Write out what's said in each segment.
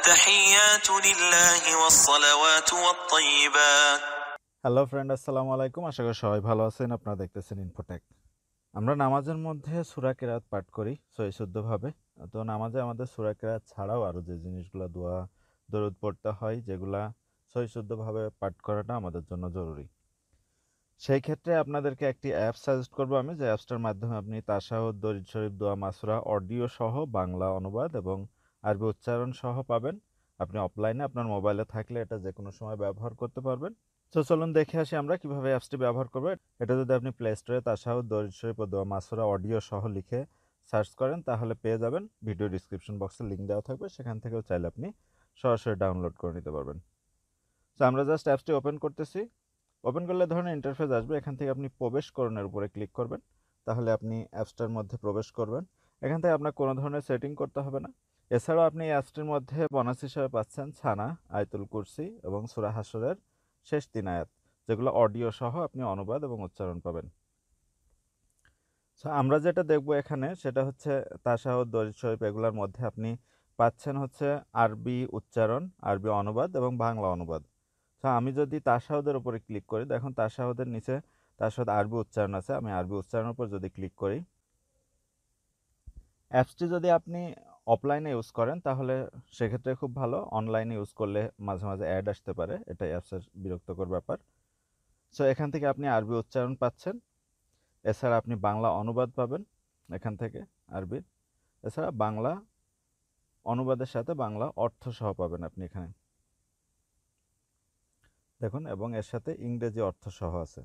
التحيات لله والصلوات والطيبات hello friend আসসালামু আলাইকুম আশা করি সবাই ভালো আছেন আপনারা দেখতেছেন ইনফোটেক আমরা নামাজের মধ্যে সুরা কেরাত পাঠ করি সহিশুদ্ধভাবে তো নামাজে আমাদের সুরা কেরাত ছাড়াও আরও যে জিনিসগুলো দোয়া দরুদ পড়তে হয় যেগুলা সহিশুদ্ধভাবে পাঠ করাটা আমাদের জন্য জরুরি সেই ক্ষেত্রে আপনাদেরকে একটি অ্যাপ সাজেস্ট করবো আমি যে অ্যাপসটার মাধ্যমে আপনি তাসাহুদ দরিদ শরীফ দোয়া মাসুরা অডিও সহ বাংলা অনুবাদ এবং আরবি উচ্চারণ সহ পাবেন। আপনি অফলাইনে আপনার মোবাইলে থাকলে এটা যে কোনো সময় ব্যবহার করতে পারবেন। তো চলুন দেখে আসি আমরা কীভাবে অ্যাপসটি ব্যবহার করব। এটা যদি আপনি প্লে স্টোরে তাসাহুদ দরিদ শরীফ ও দোয়া মাসুরা অডিও সহ লিখে সার্চ করেন, তাহলে পেয়ে যাবেন। ভিডিও ডিসক্রিপশন বক্সে লিঙ্ক দেওয়া থাকবে। সেখান থেকেও চাইলে আপনি সরাসরি ডাউনলোড করে নিতে পারবেন। তো আমরা জাস্ট অ্যাপসটি ওপেন করতেছি। ওপেন করলে ধরনের ইন্টারফেস আসবে। এখান থেকে আপনি প্রবেশ করণের উপরে ক্লিক করবেন। তাহলে আপনি অ্যাপসটার মধ্যে প্রবেশ করবেন। এখান থেকে আপনার কোনো ধরনের সেটিং করতে হবে না। এছাড়াও আপনি এই অ্যাপসটির মধ্যে বোনাস হিসেবে পাচ্ছেন ছানা, আয়তুল কুরসি এবং সুরা হাসরের শেষ তিন আয়াত, যেগুলো অডিও সহ আপনি অনুবাদ এবং উচ্চারণ পাবেন। সো আমরা যেটা দেখব এখানে সেটা হচ্ছে তাসাহুদ দরিদ শরীফ এগুলোর মধ্যে আপনি পাচ্ছেন হচ্ছে আরবি উচ্চারণ, আরবি অনুবাদ এবং বাংলা অনুবাদ। তো আমি যদি তাসাহুদের উপরে ক্লিক করি, দেখুন তাসাহুদের নিচে তাসাহুদ আরবি উচ্চারণ আছে, আমি আরবি উচ্চারণের উপর যদি ক্লিক করি অ্যাপসটি যদি আপনি অফলাইনে ইউজ করেন, তাহলে সেক্ষেত্রে খুব ভালো। অনলাইনে ইউজ করলে মাঝে মাঝে অ্যাড আসতে পারে। এটা অ্যাপসের বিরক্তকর ব্যাপার। সো এখান থেকে আপনি আরবি উচ্চারণ পাচ্ছেন। এছাড়া আপনি বাংলা অনুবাদ পাবেন এখান থেকে আরবির এছাড়া বাংলা অনুবাদের সাথে বাংলা অর্থ সহ পাবেন আপনি এখানে। দেখুন, এবং এর সাথে ইংরেজি অর্থ সহ আছে।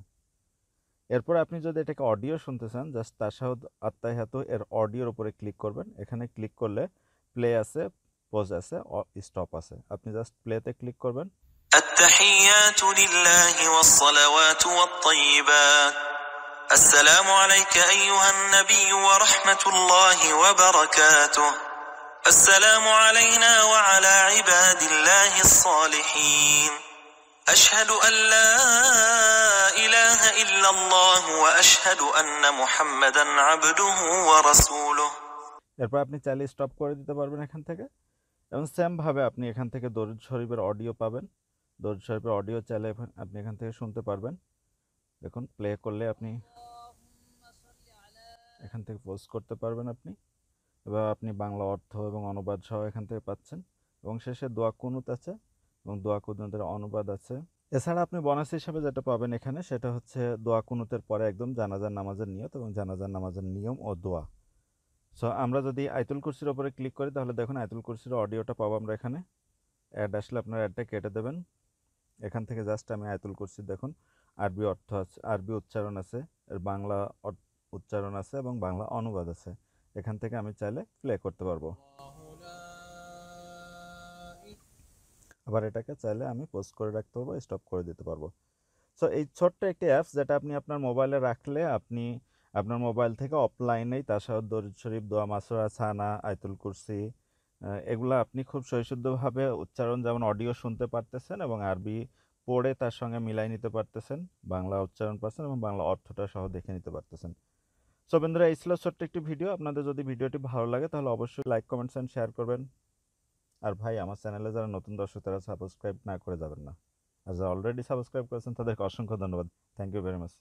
এরপর আপনি যদি এটাকে অডিও শুনতে চান জাস্ট তাসাহুদ আত্মাহাত এর অডিওর উপরে ক্লিক করবেন এখানে ক্লিক করলে প্লে আছে পজ আছে স্টপ আছে আপনি জাস্ট প্লেতে ক্লিক করবেন التحيات لله والصلوات والطيبات السلام عليك أيها النبي ورحمة الله وبركاته السلام علينا وعلى عباد الله الصالحين أشهد أن لا إله إلا الله وأشهد أن محمدا عبده ورسوله এরপর আপনি চাইলে স্টপ করে দিতে পারবেন এখান থেকে এবং সেম ভাবে আপনি এখান থেকে দরুদ শরীফের অডিও পাবেন দরুদ শরীফের অডিও চাইলে এখান- আপনি এখান থেকে শুনতে পারবেন দেখুন প্লে করলে আপনি এখান থেকে পোস্ট করতে পারবেন আপনি এবার আপনি বাংলা অর্থ এবং অনুবাদ সহ এখান থেকে পাচ্ছেন এবং শেষে দোয়া কুনুত আছে এবং দোয়া কুনুতের অনুবাদ আছে এছাড়া আপনি বোনাস হিসাবে যেটা পাবেন এখানে সেটা হচ্ছে দোয়া কুনুতের পরে একদম জানাজার নামাজের নিয়ত এবং জানাজার নামাজের নিয়ম ও দোয়া। সো আমরা যদি আইতুল কুরসির ওপরে ক্লিক করি তাহলে দেখুন আইতুল কুরসির অডিওটা পাবো আমরা এখানে। অ্যাড আসলে আপনার অ্যাডটা কেটে দেবেন। এখান থেকে জাস্ট আমি আয়তুল কুরসি দেখুন, আরবি অর্থ আছে, আরবি উচ্চারণ আছে, এর বাংলা উচ্চারণ আছে এবং বাংলা অনুবাদ আছে। এখান থেকে আমি চাইলে প্লে করতে পারব। আবার এটাকে চাইলে আমি পোস্ট করে রাখতে পারব স্টপ করে দিতে পারব। সো এই ছোট্ট একটি অ্যাপস যেটা আপনি আপনার মোবাইলে রাখলে আপনি আপনার মোবাইল থেকে অফলাইনেই তাসাউদ, দরিদ শরীফ, দোয়া, মাসুরা, ছানা, আয়তুল কুরসি এগুলা আপনি খুব সহিশুদ্ধভাবে উচ্চারণ যেমন অডিও শুনতে পারতেছেন এবং আরবি পড়ে তার সঙ্গে মিলাই নিতে পারতেছেন, বাংলা উচ্চারণ পাচ্ছেন এবং বাংলা অর্থটা সহ দেখে নিতে পারতেছেন। সো বন্ধুরা, এই ছিল ছোট্ট একটি ভিডিও আপনাদের যদি ভিডিওটি ভালো লাগে তাহলে অবশ্যই লাইক কমেন্টস অ্যান্ড শেয়ার করবেন। আর ভাই, আমার চ্যানেলে যারা নতুন দর্শক, তারা সাবস্ক্রাইব না করে যাবেন না। আর যারা অলরেডি সাবস্ক্রাইব করেছেন, তাদেরকে অসংখ্য ধন্যবাদ। Thank you very much